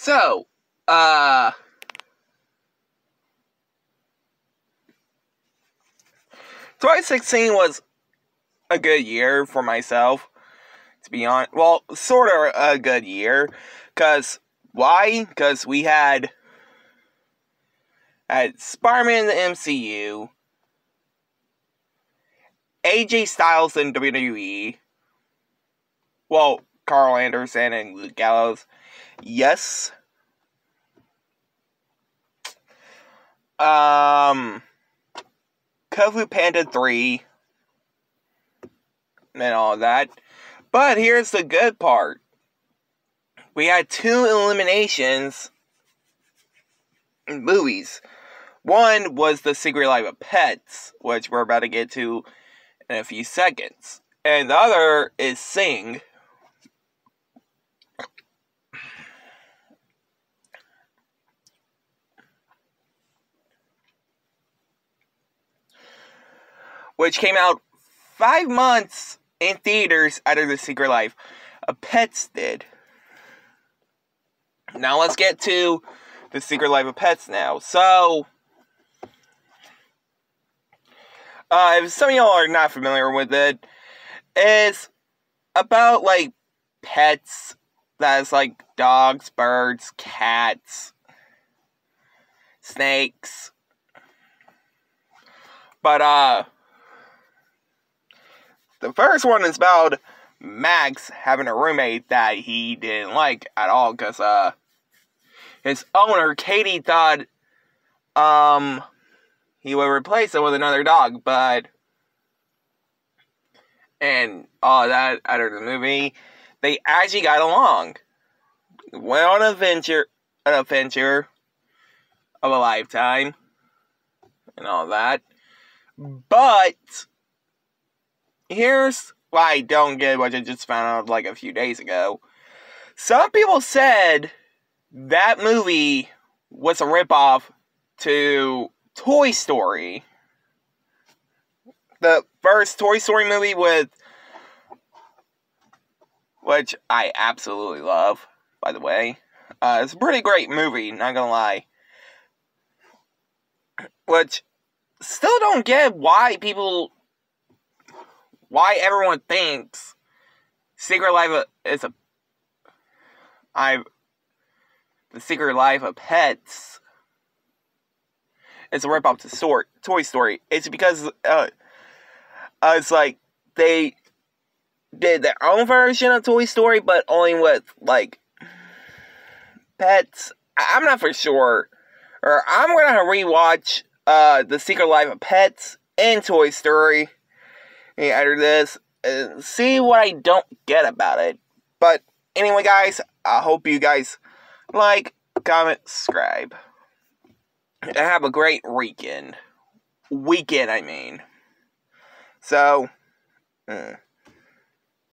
So, uh. Twenty sixteen was a good year for myself, to be honest. Well, sort of a good year, cause why? Cause we had Spider-Man in the MCU, AJ Styles in WWE. Well, Karl Anderson and Luke Gallows. Yes. Um, Kung Fu Panda 3 and all that. But here's the good part. We had two Illuminations in movies. One was The Secret Life of Pets, which we're about to get to in a few seconds. And the other is Sing, which came out five months in theaters out of The Secret Life of Pets did. Now let's get to The Secret Life of Pets now. So, uh, if some of y'all are not familiar with it, it's about like pets that's like dogs, birds, cats, snakes. But uh the first one is about Max having a roommate that he didn't like at all because uh, his owner, Katie, thought um, he would replace him with another dog, but. And all that out of the movie, they actually got along. Went on an adventure, an adventure of a lifetime, and all that. But here's why I don't get what I just found out like a few days ago. Some people said that movie was a ripoff to Toy Story. The first Toy Story movie with which I absolutely love, by the way. Uh, it's a pretty great movie, not gonna lie. Which still don't get why people why everyone thinks Secret Life is a I the Secret Life of Pets is a ripoff to sort Toy Story. It's because uh, uh, it's like they did their own version of Toy Story, but only with like pets. I'm not for sure. Or I'm gonna rewatch uh, the Secret Life of Pets and Toy Story after this see what I don't get about it. But anyway, guys, I hope you guys like, comment, subscribe. And have a great weekend. Weekend, I mean. So, mm.